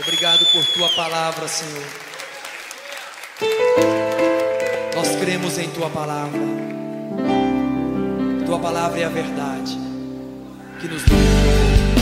Obrigado por tua palavra, Senhor. Nós cremos em tua palavra. Tua palavra é a verdade que nos liberta.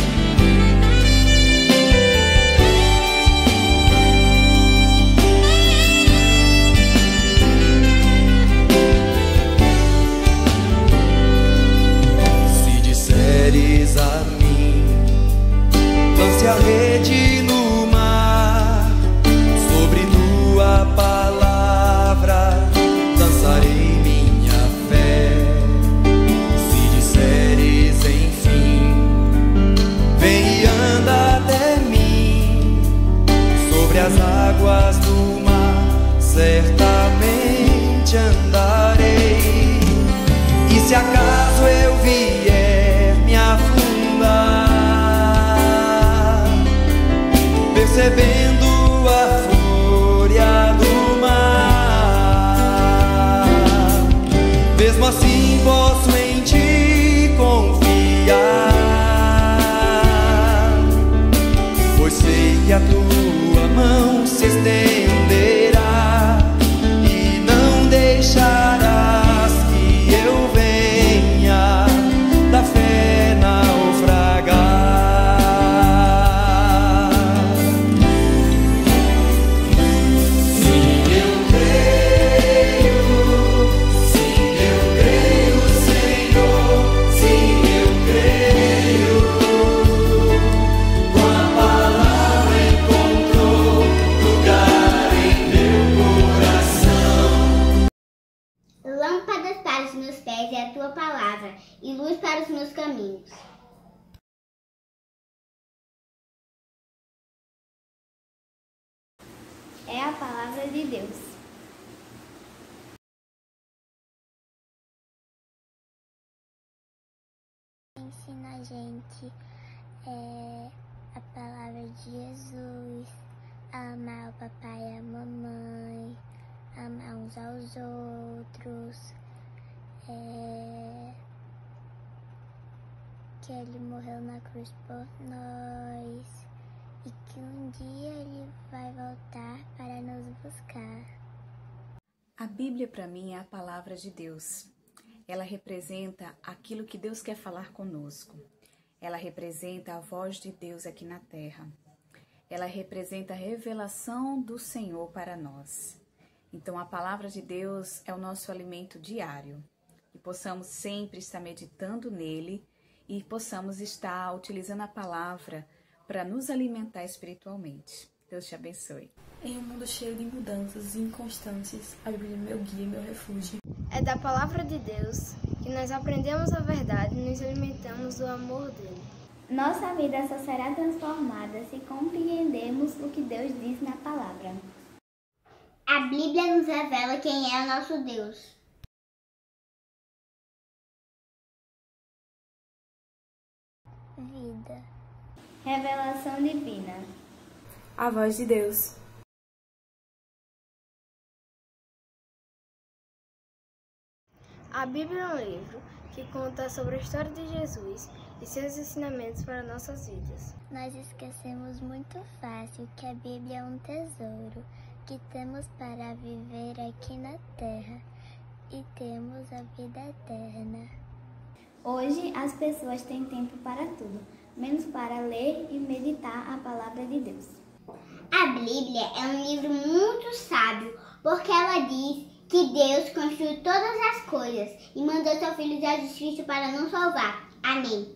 Certamente andarei. E se acaso eu vier me afundar, percebendo a fúria do mar, mesmo assim posso em ti e luz para os meus caminhos. É a palavra de Deus. ensina a gente é, a palavra de Jesus, amar o papai e a mamãe, amar uns aos outros, é, que ele morreu na cruz por nós e que um dia ele vai voltar para nos buscar. A Bíblia para mim é a palavra de Deus. Ela representa aquilo que Deus quer falar conosco. Ela representa a voz de Deus aqui na terra. Ela representa a revelação do Senhor para nós. Então, a palavra de Deus é o nosso alimento diário. Que possamos sempre estar meditando nele e possamos estar utilizando a palavra para nos alimentar espiritualmente. Deus te abençoe. Em um mundo cheio de mudanças e inconstâncias, a Bíblia é meu guia e meu refúgio. É da palavra de Deus que nós aprendemos a verdade e nos alimentamos do amor dele. Nossa vida só será transformada se compreendermos o que Deus diz na palavra. A Bíblia nos revela quem é o nosso Deus. Vida. Revelação divina. A voz de Deus. A Bíblia é um livro que conta sobre a história de Jesus e seus ensinamentos para nossas vidas. Nós esquecemos muito fácil que a Bíblia é um tesouro que temos para viver aqui na terra e temos a vida eterna. Hoje as pessoas têm tempo para tudo, menos para ler e meditar a palavra de Deus. A Bíblia é um livro muito sábio, porque ela diz que Deus construiu todas as coisas e mandou seu Filho Jesus Cristo para nos salvar. Amém.